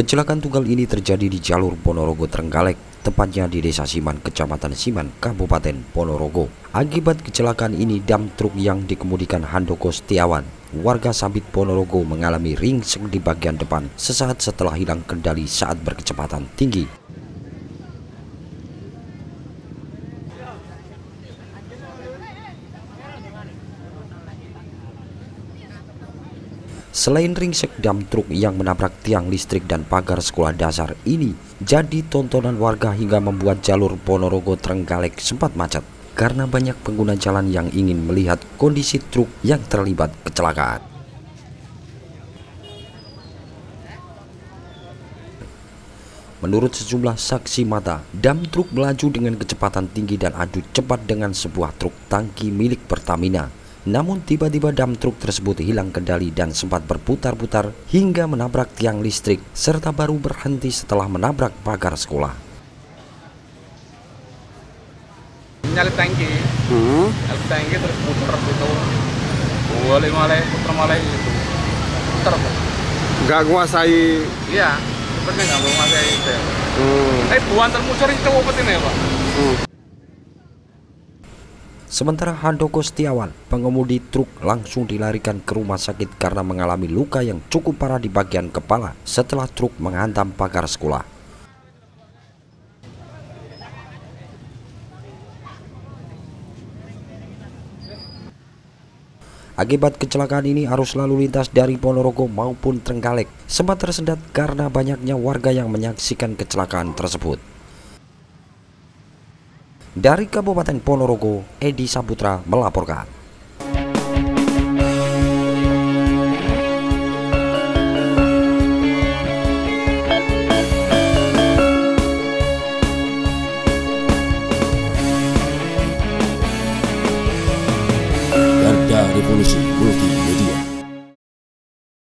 Kecelakaan tunggal ini terjadi di jalur Ponorogo Trenggalek, tepatnya di Desa Siman, Kecamatan Siman, Kabupaten Ponorogo. Akibat kecelakaan ini, dam truk yang dikemudikan Handoko Setiawan, warga Sabit Ponorogo mengalami ringsek di bagian depan sesaat setelah hilang kendali saat berkecepatan tinggi. Selain ringsek dam truk yang menabrak tiang listrik dan pagar sekolah dasar ini jadi tontonan warga hingga membuat jalur Ponorogo Trenggalek sempat macet karena banyak pengguna jalan yang ingin melihat kondisi truk yang terlibat kecelakaan. Menurut sejumlah saksi mata, dam truk melaju dengan kecepatan tinggi dan adu cepat dengan sebuah truk tangki milik Pertamina namun tiba-tiba dam truk tersebut hilang kendali dan sempat berputar-putar hingga menabrak tiang listrik serta baru berhenti setelah menabrak pagar sekolah. Nyalip tangki, Hmm. nyalip tangki terus putar gitu. Balik malai, putar malai gitu. Putar. Nggak nguasai. Iya, sepertinya nggak mau masai itu. Hmm. Eh, buan termusur itu apa ini ya, Pak? Hmm. Sementara Handoko Setiawan, pengemudi truk langsung dilarikan ke rumah sakit karena mengalami luka yang cukup parah di bagian kepala setelah truk menghantam pagar sekolah. Akibat kecelakaan ini arus lalu lintas dari Ponorogo maupun Trenggalek sempat tersendat karena banyaknya warga yang menyaksikan kecelakaan tersebut. Dari Kabupaten Ponorogo, Edi Saputra melaporkan.